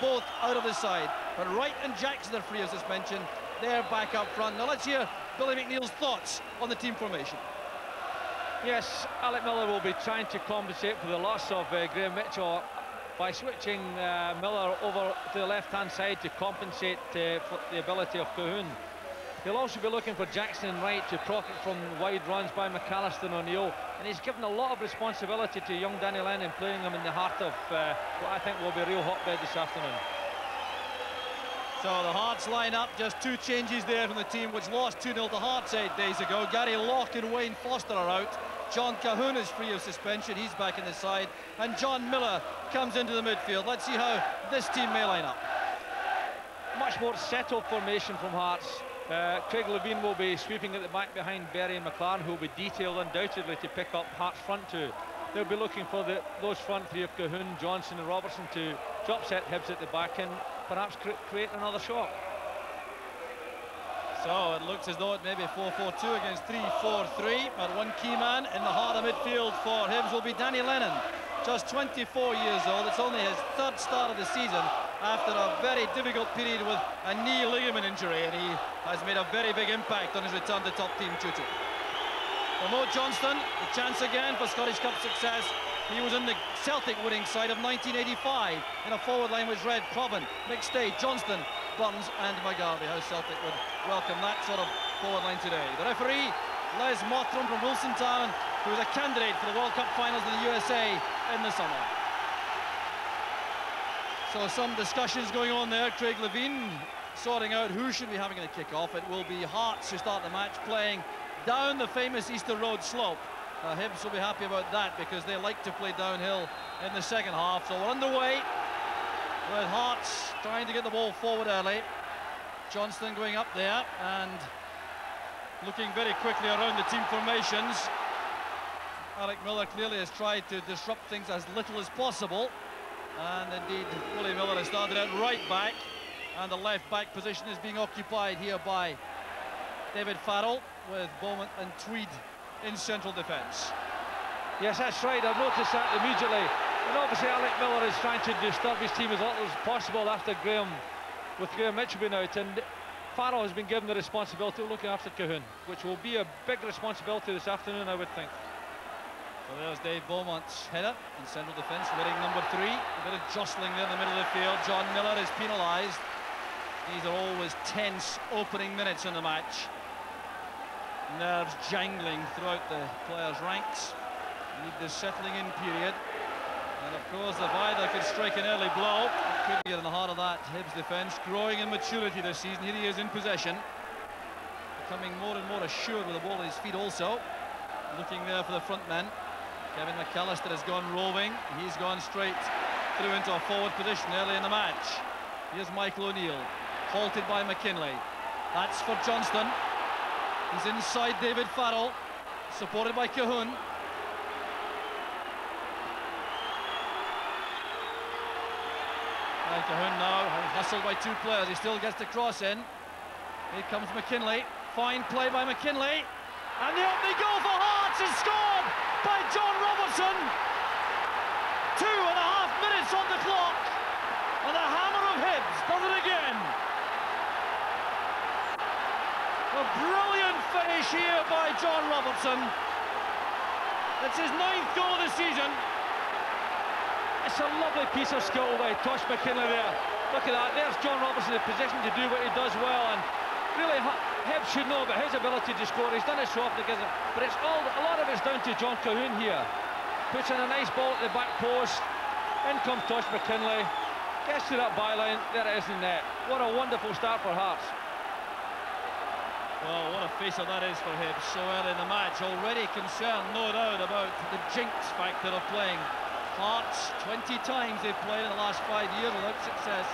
both out of the side. But Wright and Jackson are free of suspension. They're back up front. Now let's hear Billy McNeill's thoughts on the team formation. Yes, Alec Miller will be trying to compensate for the loss of uh, Graham Mitchell by switching uh, Miller over to the left-hand side to compensate uh, for the ability of Colquhoun. He'll also be looking for Jackson Wright to profit from wide runs by McAllister and O'Neill. And he's given a lot of responsibility to young Danny Lennon, playing him in the heart of uh, what I think will be a real hotbed this afternoon. So the Hearts line up, just two changes there from the team which lost 2-0 to Hearts eight days ago. Gary Locke and Wayne Foster are out. John Colquhoun is free of suspension, he's back in the side. And John Miller comes into the midfield. Let's see how this team may line up. Much more settled formation from Hearts. Uh, Craig Levein will be sweeping at the back behind Berry and McLaren, who will be detailed undoubtedly to pick up Hearts' front two. They'll be looking for the, those front three of Colquhoun, Johnson and Robertson to drop set Hibs at the back and perhaps cre create another shot. So it looks as though it may be 4-4-2 against 3-4-3, but one key man in the heart of midfield for Hibs will be Danny Lennon, just 24 years old. It's only his third start of the season after a very difficult period with a knee ligament injury, and he has made a very big impact on his return to top team duty. For Mo Johnston, the chance again for Scottish Cup success. He was in the Celtic winning side of 1985 in a forward line with Red Provan, McStay, Johnston, Burns and McGarvey. How Celtic would welcome that sort of forward line today. The referee, Les Mottram from Wilsontown, who was a candidate for the World Cup finals in the USA in the summer. So some discussions going on there. Craig Levein sorting out who should be having the kick-off. It will be Hearts who start the match playing down the famous Easter Road slope. Now Hibs will be happy about that because they like to play downhill in the second half. So we're underway with Hearts trying to get the ball forward early. Johnston going up there and looking very quickly around the team formations. Alec Miller clearly has tried to disrupt things as little as possible. And indeed, Willie Miller has started at right back. And the left back position is being occupied here by David Farrell with Beaumont and Tweed in central defence. Yes, that's right. I've noticed that immediately. And obviously Alec Miller is trying to disturb his team as little as possible after Graham, with Graham Mitchell being out. And Farrell has been given the responsibility of looking after Colquhoun, which will be a big responsibility this afternoon, I would think. So there's Dave Beaumont's header in central defence, Reading number three. A bit of jostling there in the middle of the field. John Miller is penalised. These are always tense opening minutes in the match. Nerves jangling throughout the players' ranks. Need this settling in period. And of course, if either could strike an early blow, could get in the heart of that Hibs defence. Growing in maturity this season. Here he is in possession. Becoming more and more assured with the ball at his feet also. Looking there for the front men. Kevin McAllister has gone roving. He's gone straight through into a forward position early in the match. Here's Michael O'Neill, halted by McKinlay. That's for Johnston. He's inside David Farrell, supported by Colquhoun. And Colquhoun now hustled by two players. He still gets the cross in. Here comes McKinlay. Fine play by McKinlay. And the opening goal for Hearts is scored by John Robertson. Two and a half minutes on the clock. And the hammer of Hibs does it again. A brilliant finish here by John Robertson. It's his ninth goal of the season. It's a lovely piece of skill by Tosh McKinlay there. Look at that, there's John Robertson in position to do what he does well and really Hibs should know about his ability to score. He's done it so often against him, but it's all a lot of it's down to John Colquhoun here. Puts in a nice ball at the back post. In comes Tosh McKinlay. Gets to that byline. There it is in net. What a wonderful start for Hearts. Well, what a facer that is for him so early in the match. Already concerned, no doubt, about the jinx factor of playing. Hearts, 20 times they've played in the last five years without success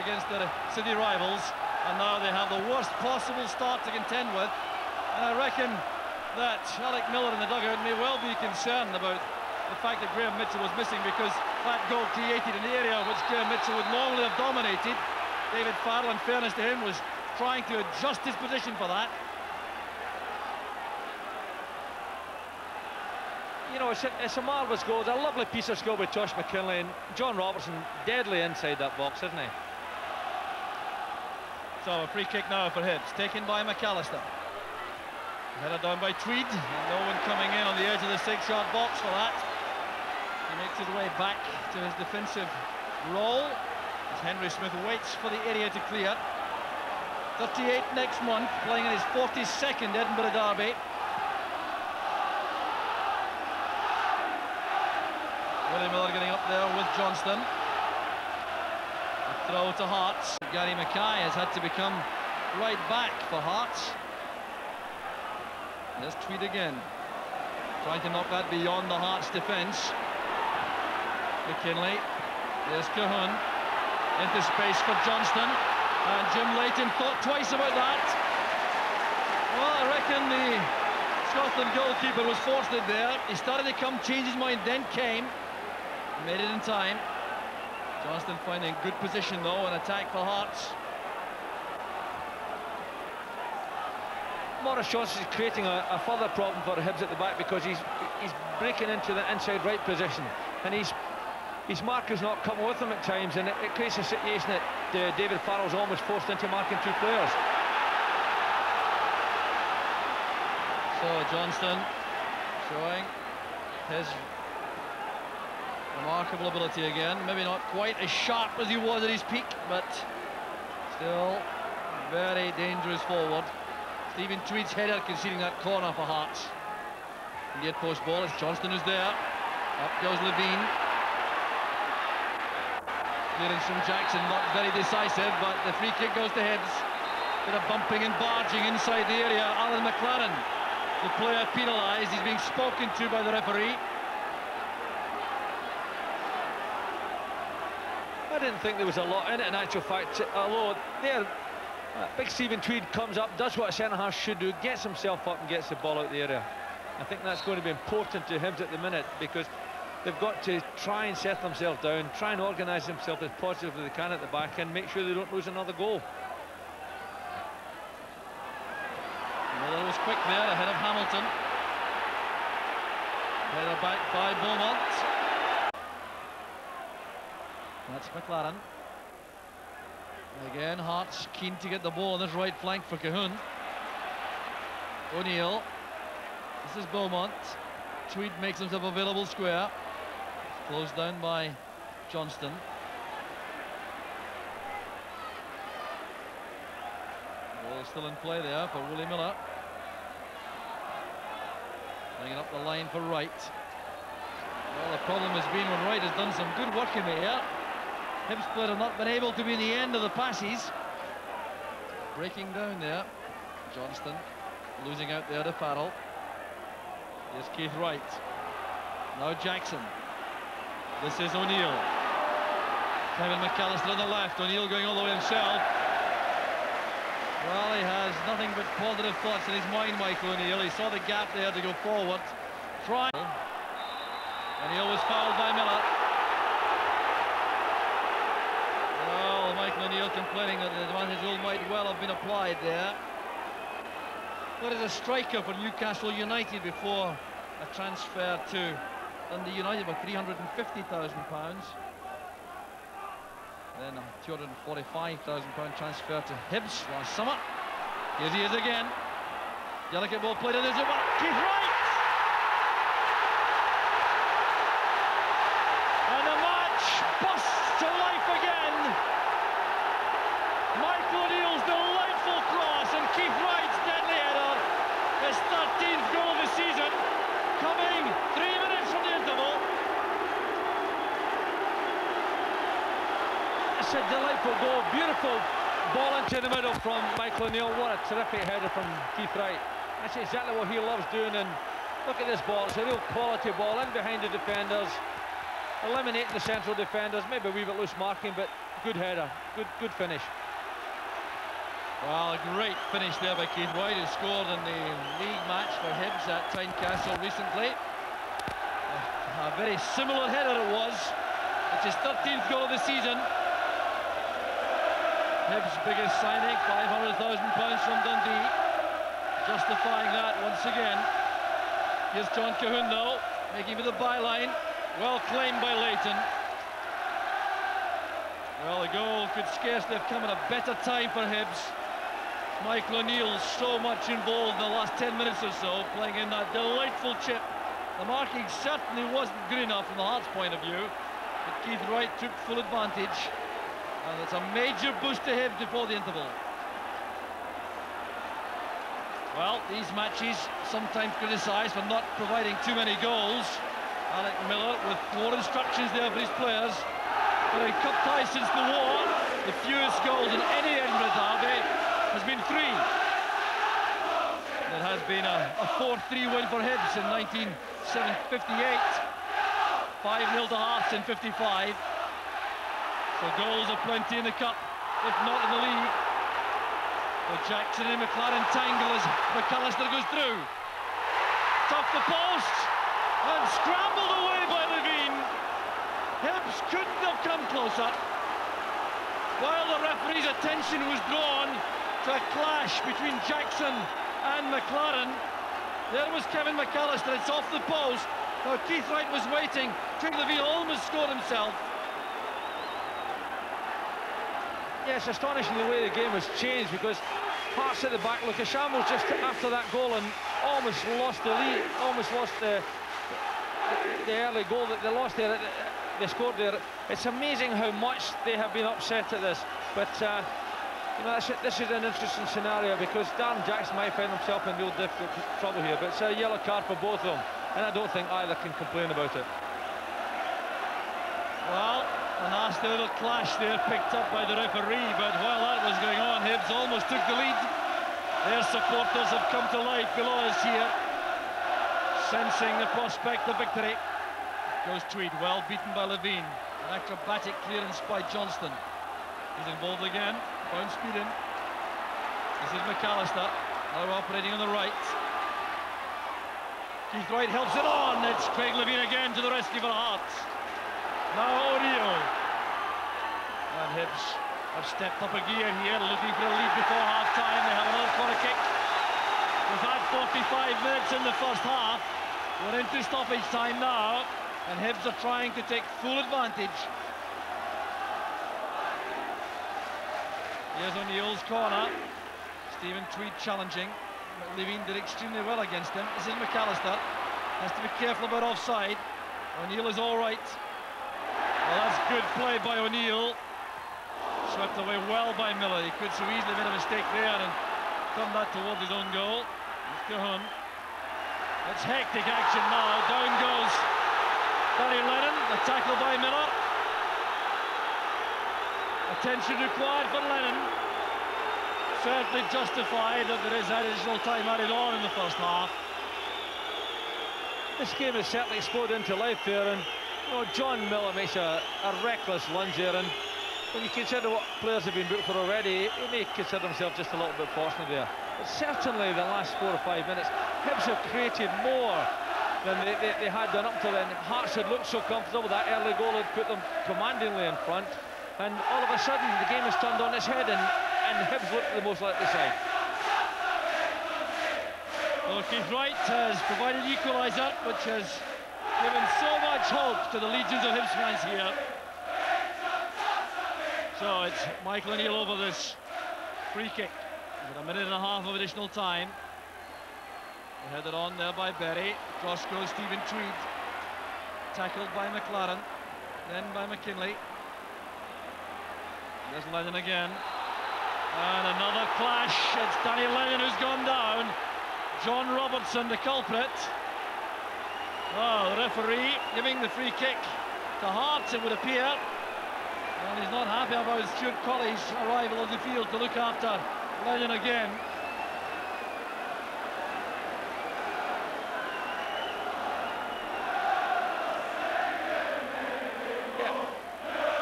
against their city rivals. And now they have the worst possible start to contend with. And I reckon that Alec Miller in the dugout may well be concerned about the fact that Graham Mitchell was missing because that goal created an area which Graham Mitchell would normally have dominated. David Farrell, in fairness to him, was trying to adjust his position for that. you know, it's a, it's a marvellous goal. It's a lovely piece of skill with Tosh McKinlay. And John Robertson, deadly inside that box, isn't he? So a free kick now for Hibs, taken by McAllister. Headed down by Tweed, and no one coming in on the edge of the six-yard box for that. He makes his way back to his defensive role as Henry Smith waits for the area to clear. 38 next month, playing in his 42nd Edinburgh Derby. Willie Miller getting up there with Johnston. Throw to Hearts. Gary Mackay has had to become right back for Hearts. There's Tweed again. Trying to knock that beyond the Hearts defence. McKinlay. There's Colquhoun. Into space for Johnston. And Jim Leighton thought twice about that. Well, I reckon the Scotland goalkeeper was fortunate there. He started to come, changed his mind, then came. Made it in time. Johnston finding good position though, an attack for Hearts. Maurice Johnston is creating a, a, further problem for Hibs at the back because he's he's breaking into the inside right position and he's his marker's not coming with him at times and it, it creates a situation that uh, David Farrell's almost forced into marking two players. So Johnston showing his remarkable ability again. Maybe not quite as sharp as he was at his peak, but still very dangerous forward. Stephen Tweed's header conceding that corner for Hearts. Near post ball, it's Johnston who's there. Up goes Levein. Clearance from Jackson, not very decisive, but the free kick goes to Hibs. Bit of bumping and barging inside the area. Alan McLaren, the player penalised. He's being spoken to by the referee. I didn't think there was a lot in it in actual fact, although there uh, big Stephen Tweed comes up, does what a centre-half should do, gets himself up and gets the ball out the area. I think that's going to be important to Hibs at the minute because they've got to try and set themselves down, try and organise themselves as positively they can at the back and make sure they don't lose another goal. Miller was quick there ahead of Hamilton. Header back by Beaumont. That's McLaren. Again, Hearts keen to get the ball on this right flank for Colquhoun. O'Neill. This is Beaumont. Tweed makes himself available square. Closed down by Johnston. Ball still in play there for Willie Miller. Bringing up the line for Wright. Well, the problem has been when Wright has done some good work in the air. Hibs player have not been able to be in the end of the passes. Breaking down there. Johnston losing out there to Farrell. Here's Keith Wright. Now Jackson. This is O'Neill. Kevin McAllister on the left. O'Neill going all the way himself. Well, he has nothing but positive thoughts in his mind, Michael O'Neill. He saw the gap there to go forward. Try. O'Neill was fouled by Miller. Complaining that the advantage rule might well have been applied there. What is a striker for Newcastle United before a transfer to Dundee United for £350,000. Then a £245,000 transfer to Hibs last summer. Here he is again. Delicate ball played in, is it? Keith Wright! And the match busts to life again. Michael O'Neill's delightful cross and Keith Wright's deadly header. His 13th goal of the season, coming three minutes from the interval. Delightful goal, beautiful ball into the middle from Michael O'Neill. What a terrific header from Keith Wright. That's exactly what he loves doing and look at this ball, it's a real quality ball in behind the defenders, eliminating the central defenders, maybe a wee bit loose marking, but good header, good good finish. Well, a great finish there by Keith Wright, who scored in the league match for Hibs at Tynecastle recently. A very similar header it was. It's his 13th goal of the season. Hibs' biggest signing, £500,000 from Dundee. Justifying that once again. Here's John Colquhoun now, making for the byline. Well claimed by Leighton. Well, the goal could scarcely have come at a better time for Hibs. Michael O'Neill so much involved in the last 10 minutes or so, playing in that delightful chip. The marking certainly wasn't good enough from the Hearts' point of view, but Keith Wright took full advantage. And it's a major boost to Hibs before the interval. Well, these matches sometimes criticised for not providing too many goals. Alec Miller with more instructions there for his players. But in cup ties since the war, the fewest goals in any Edinburgh derby has been three. There has been a 4-3 win for Hibs in 1958, 5-0 to Hearts in 55. So goals are plenty in the cup, if not in the league. So Jackson and McLaren tangle as McAllister goes through. Top the post and scrambled away by Levein. Hibs couldn't have come closer. While the referee's attention was drawn to a clash between Jackson and McLaren, there was Kevin McAllister, it's off the post. Now Keith Wright was waiting. Craig Levein almost scored himself. Yes, astonishing the way the game has changed because Hearts at the back. Look, Shambles just after that goal and almost lost the lead, almost lost the the early goal that they lost there. They scored there. It's amazing how much they have been upset at this. But uh, you know, this, this, is an interesting scenario because Darren Jackson might find himself in real difficult trouble here. But it's a yellow card for both of them, and I don't think either can complain about it. Well, a nasty little clash there picked up by the referee, but while that was going on, Hibs almost took the lead. Their supporters have come to life below us here, sensing the prospect of victory. Goes Tweed, well beaten by Levein. An acrobatic clearance by Johnston. He's involved again, found speed in. This is McAllister, now operating on the right. Keith Wright helps it on, it's Craig Levein again to the rescue for the Hearts. Now O'Neill. And Hibs have stepped up a gear here, looking for a lead before half-time. They have another corner kick. We've had 45 minutes in the first half. We're into stoppage time now, and Hibs are trying to take full advantage. Here's O'Neill's corner. Stephen Tweed challenging. Levein did extremely well against him. This is McAllister. Has to be careful about offside. O'Neill is all right. Well, that's good play by O'Neill. Swept away well by Miller. He could so easily have made a mistake there and come that towards his own goal. It's Colquhoun. It's hectic action now. Down goes Barry Lennon. The tackle by Miller. Attention required for Lennon. Certainly justified that there is additional time added on in the first half. This game has certainly exploded into life there and know, John Miller makes a, a reckless lunge there, and when you consider what players have been booked for already, he may consider himself just a little bit fortunate there. But certainly the last four or five minutes, Hibs have created more than they, they, they, had done up to then. Hearts had looked so comfortable, that early goal had put them commandingly in front, and all of a sudden the game has turned on its head, and, and Hibs looked the most likely side. Well, Keith Wright has provided equaliser, which has given so much hope to the legions of Hibs fans here. So it's Michael O'Neill over this free kick with a minute and a half of additional time. Headed on there by Berry. Cross goes Stephen Tweed. Tackled by McLaren. Then by McKinlay. There's Lennon again. And another clash. It's Danny Lennon who's gone down. John Robertson, the culprit. Oh, the referee giving the free kick to Hearts, it would appear. And he's not happy about Stuart Collie's arrival on the field to look after Lennon again.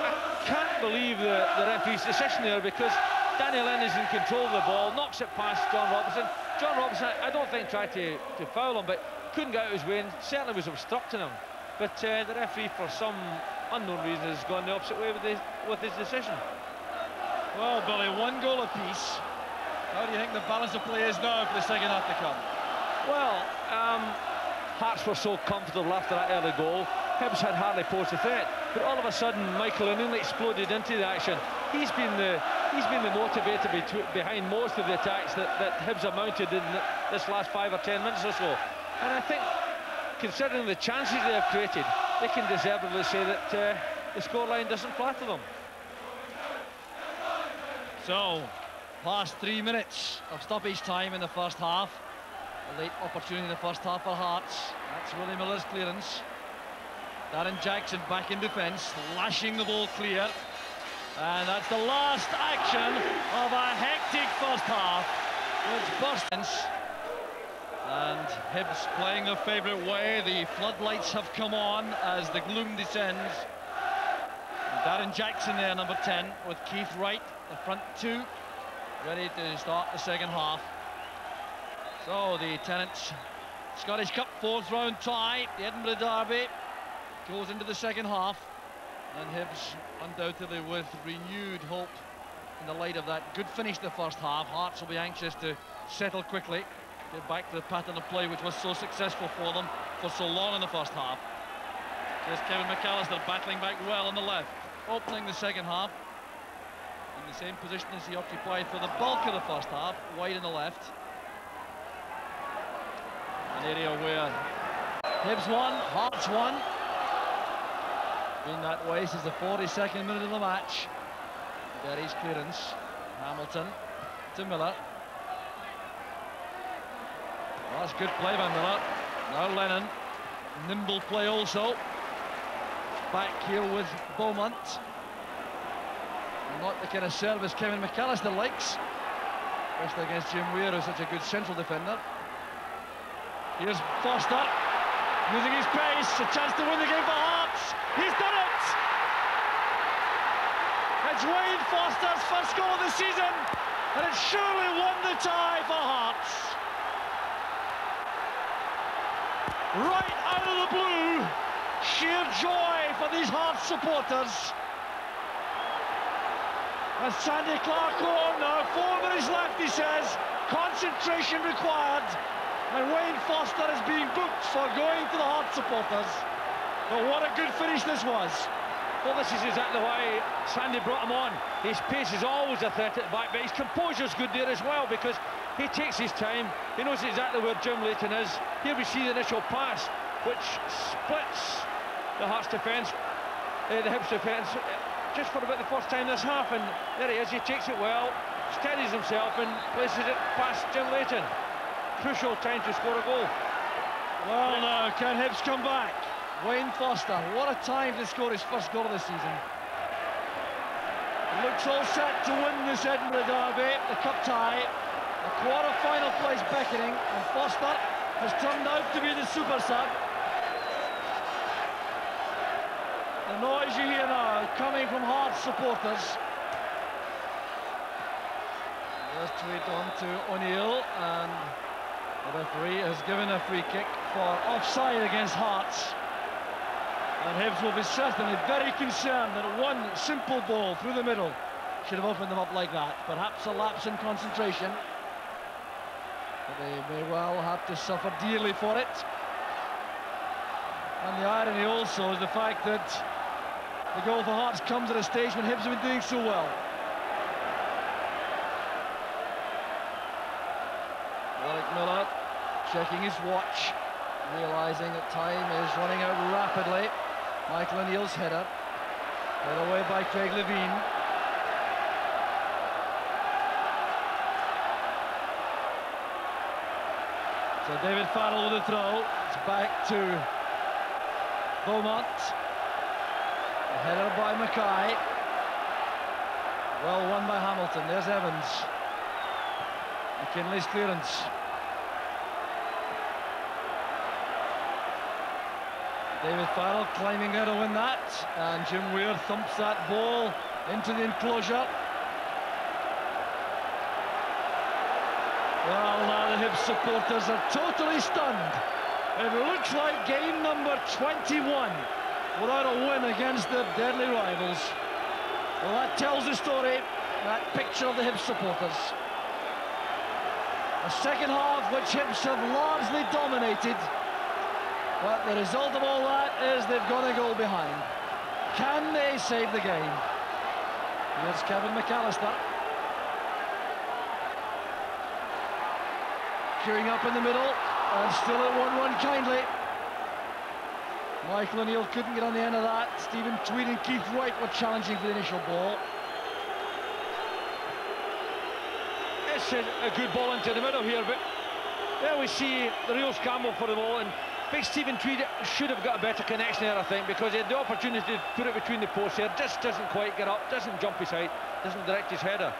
I can't believe the, the referee's decision there because Danny Lennon is in control of the ball, knocks it past John Robertson. John Robertson, I don't think tried to, to foul him, but couldn't get out of his way and certainly was obstructing him. But uh, the referee, for some unknown reason, has gone the opposite way with his, with his decision. Well, Billy, one goal apiece. How do you think the balance of play is now for the second half to come? Well, um, Hearts were so comfortable after that early goal. Hibs had hardly posed a threat, but all of a sudden Michael O'Neill exploded into the action. He's been the he's been the motivator behind most of the attacks that, that Hibs have mounted in this last five or ten minutes or so. And I think, considering the chances they have created, they can deservedly say that uh, the scoreline doesn't flatter them. So, past three minutes of stoppage time in the first half. A late opportunity in the first half for Hearts. That's Willie Miller's clearance. Darren Jackson back in defence, lashing the ball clear. And that's the last action of a hectic first half. Which burst. And Hibs playing their favourite way. The floodlights have come on as the gloom descends. Darren Jackson there, number 10, with Keith Wright, the front two, ready to start the second half. So the Tennents Scottish Cup fourth round tie, the Edinburgh Derby, goes into the second half. And Hibs undoubtedly with renewed hope in the light of that good finish the first half. Hearts will be anxious to settle quickly, get back to the pattern of play which was so successful for them for so long in the first half. There's Kevin McAllister battling back well on the left opening the second half in the same position as he occupied for the bulk of the first half, wide in the left. An area where Hibs won, Hearts won. Been that way since the 42nd minute of the match. Berry's clearance, Hamilton to Miller. Well, that's good play by Miller. Now Lennon, nimble play also back here with Beaumont. Not the kind of service Kevin McAllister likes, especially against Jim Weir, who's such a good central defender. Here's Foster, using his pace, a chance to win the game for Hearts. He's done it! It's Wayne Foster's first goal of the season, and it surely won the tie for Hearts. Right out of the blue, sheer joy for these Hearts supporters. And Sandy Clark on now, four minutes left, he says. Concentration required. And Wayne Foster is being booked for going to the Hearts supporters. But what a good finish this was. Well, this is exactly why Sandy brought him on. His pace is always a threat at the back, but his composure's good there as well because he takes his time. He knows exactly where Jim Leighton is. Here we see the initial pass, which splits the Hearts defence, uh, the Hibs defence, uh, just for about the first time this half, and there he is, he takes it well, steadies himself and places it past Jim Leighton. Crucial time to score a goal. Well now, can Hibs come back? Wayne Foster, what a time to score his first goal of the season. Looks all set to win this Edinburgh Derby, the cup tie. The quarter-final place beckoning, and Foster has turned out to be the super sub. The noise you hear now coming from Hearts supporters. Just tweet on to O'Neill and the referee has given a free kick for offside against Hearts. And Hibs will be certainly very concerned that one simple ball through the middle should have opened them up like that. Perhaps a lapse in concentration. But they may well have to suffer dearly for it. And the irony also is the fact that the goal for Hearts comes at a stage when Hibs have been doing so well. Alec Miller checking his watch, realising that time is running out rapidly. Michael O'Neill's header, led away by Craig Levein. So David Farrell with the throw. It's back to Beaumont. Header by Mackay. Well won by Hamilton. There's Evans. McKinlay's clearance. David Farrell climbing there to win that. And Jim Weir thumps that ball into the enclosure. The Hibs supporters are totally stunned. It looks like game number 21 without a win against their deadly rivals. Well, that tells the story, that picture of the Hibs supporters. A second half which Hibs have largely dominated, But the result of all that is they've got a goal behind. Can they save the game? Here's Kevin McAllister. Queuing up in the middle, and still at 1-1 kindly. Michael O'Neill couldn't get on the end of that. Stephen Tweed and Keith Wright were challenging for the initial ball. It's a, a good ball into the middle here, but there we see the real scramble for the ball, and big Stephen Tweed should have got a better connection there, I think, because he had the opportunity to put it between the posts here, just doesn't quite get up, doesn't jump his height, doesn't direct his header.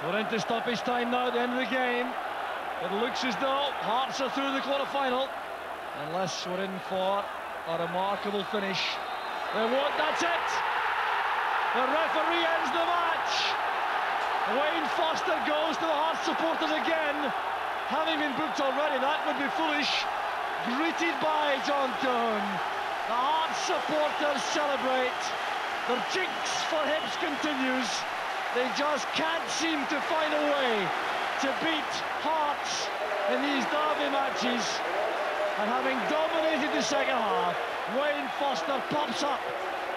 We're into stoppage time now at the end of the game. It looks as though Hearts are through the quarter-final. Unless we're in for a remarkable finish. They won't, that's it! The referee ends the match! Wayne Foster goes to the Hearts supporters again. Having been booked already, that would be foolish. Greeted by John Toon. The Hearts supporters celebrate. The jinx for Hibs continues. They just can't seem to find a way to beat Hearts in these derby matches. And having dominated the second half, Wayne Foster pops up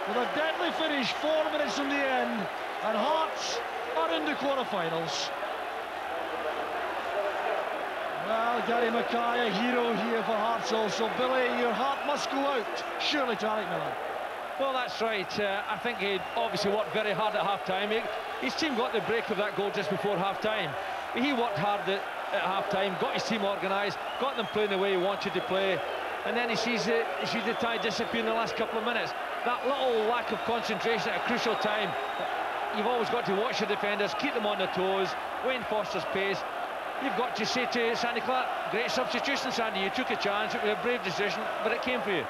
with a deadly finish four minutes from the end. And Hearts are in the quarterfinals. Well, Gary Mackay, a hero here for Hearts also. Billy, your heart must go out, surely, to Alec Miller. Well, that's right. Uh, I think he obviously worked very hard at half-time. His team got the break of that goal just before half-time. He worked hard at, at half-time, got his team organised, got them playing the way he wanted to play, and then he sees, it, he sees the tie disappear in the last couple of minutes. That little lack of concentration at a crucial time. You've always got to watch your defenders, keep them on their toes, Wayne Foster's pace. You've got to say to Sandy Clark, great substitution, Sandy. You took a chance, it was a brave decision, but it came for you.